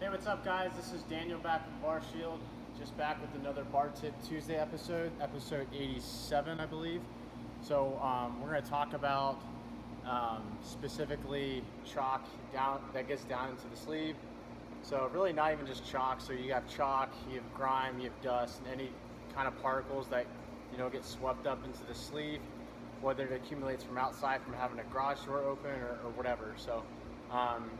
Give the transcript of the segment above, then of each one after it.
Hey, what's up, guys? This is Daniel back from Bar Shield. Just back with another Bar Tip Tuesday episode, episode 87, I believe. So um, we're going to talk about um, specifically chalk down that gets down into the sleeve. So really, not even just chalk. So you have chalk, you have grime, you have dust, and any kind of particles that you know get swept up into the sleeve, whether it accumulates from outside from having a garage door open or, or whatever. So. Um,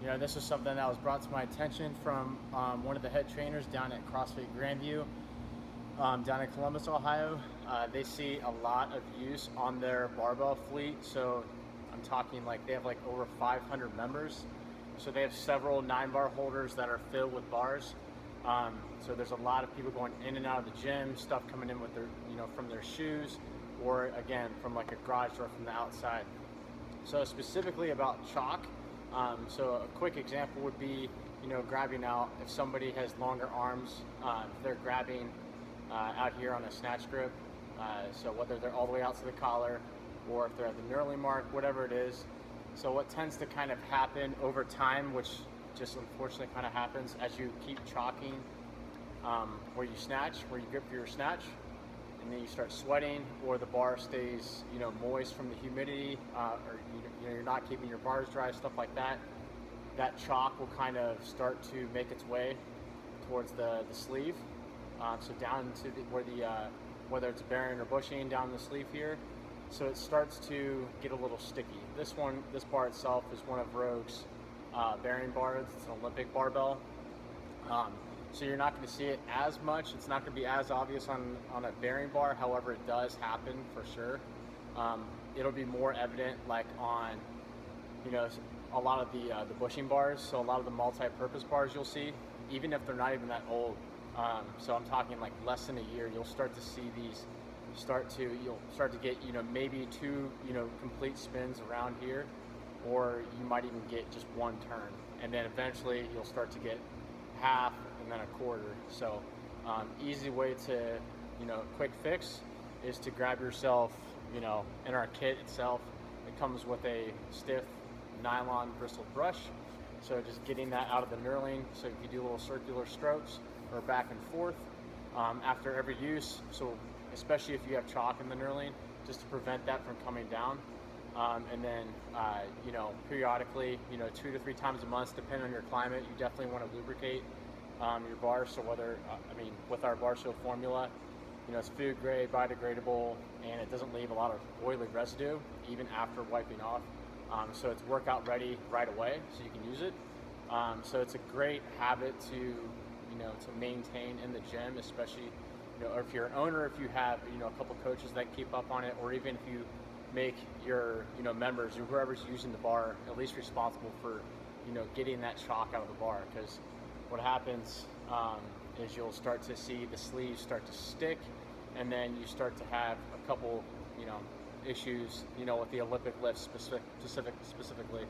you know, this is something that was brought to my attention from um, one of the head trainers down at CrossFit Grandview, um, down in Columbus, Ohio. Uh, they see a lot of use on their barbell fleet. So I'm talking like they have like over 500 members. So they have several nine bar holders that are filled with bars. Um, so there's a lot of people going in and out of the gym, stuff coming in with their, you know, from their shoes, or again from like a garage door from the outside. So specifically about chalk. Um, so a quick example would be, you know, grabbing out if somebody has longer arms, uh, if they're grabbing uh, out here on a snatch grip. Uh, so whether they're all the way out to the collar or if they're at the knurling mark, whatever it is. So what tends to kind of happen over time, which just unfortunately kind of happens as you keep chalking um, where you snatch, where you grip for your snatch, and then you start sweating, or the bar stays, you know, moist from the humidity, uh, or you know, you're not keeping your bars dry, stuff like that. That chalk will kind of start to make its way towards the, the sleeve, uh, so down to the, where the uh, whether it's bearing or bushing down the sleeve here. So it starts to get a little sticky. This one, this bar itself is one of Rogue's uh, bearing bars. It's an Olympic barbell. Um, so you're not going to see it as much. It's not going to be as obvious on, on a bearing bar. However, it does happen for sure. Um, it'll be more evident like on, you know, a lot of the uh, the bushing bars. So a lot of the multi-purpose bars you'll see, even if they're not even that old. Um, so I'm talking like less than a year. You'll start to see these start to you'll start to get you know maybe two you know complete spins around here, or you might even get just one turn, and then eventually you'll start to get half and then a quarter. So um, easy way to, you know, quick fix is to grab yourself, you know, in our kit itself, it comes with a stiff nylon bristle brush. So just getting that out of the knurling. So you do little circular strokes or back and forth um, after every use. So especially if you have chalk in the knurling, just to prevent that from coming down. Um, and then, uh, you know, periodically, you know, two to three times a month, depending on your climate, you definitely want to lubricate um, your bar. So whether, uh, I mean, with our Bar Shield formula, you know, it's food grade, biodegradable, and it doesn't leave a lot of oily residue even after wiping off. Um, so it's workout ready right away, so you can use it. Um, so it's a great habit to, you know, to maintain in the gym, especially, you know, or if you're an owner, if you have, you know, a couple coaches that keep up on it, or even if you make your you know members or whoever's using the bar at least responsible for you know getting that chalk out of the bar. Because what happens um, is you'll start to see the sleeves start to stick and then you start to have a couple you know issues you know with the Olympic lift specific, specific specifically.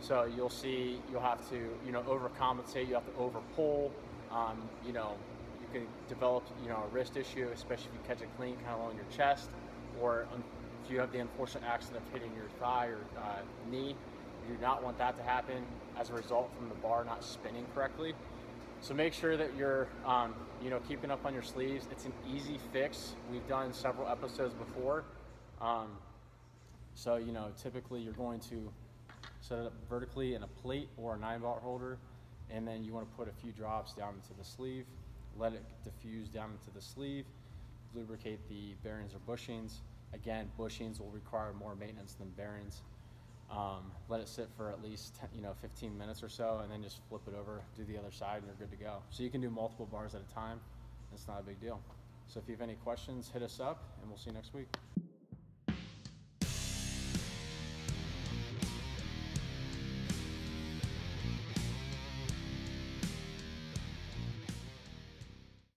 So you'll see you'll have to you know overcompensate you have to over pull um, you know you can develop you know a wrist issue especially if you catch a clean kind of on your chest or you have the unfortunate accident of hitting your thigh or uh, knee, you do not want that to happen as a result from the bar not spinning correctly. So make sure that you're, um, you know, keeping up on your sleeves. It's an easy fix. We've done several episodes before. Um, so you know, typically you're going to set it up vertically in a plate or a nine bar holder, and then you want to put a few drops down into the sleeve, let it diffuse down into the sleeve, lubricate the bearings or bushings, Again, bushings will require more maintenance than bearings. Um, let it sit for at least 10, you know 15 minutes or so, and then just flip it over, do the other side, and you're good to go. So you can do multiple bars at a time. It's not a big deal. So if you have any questions, hit us up, and we'll see you next week.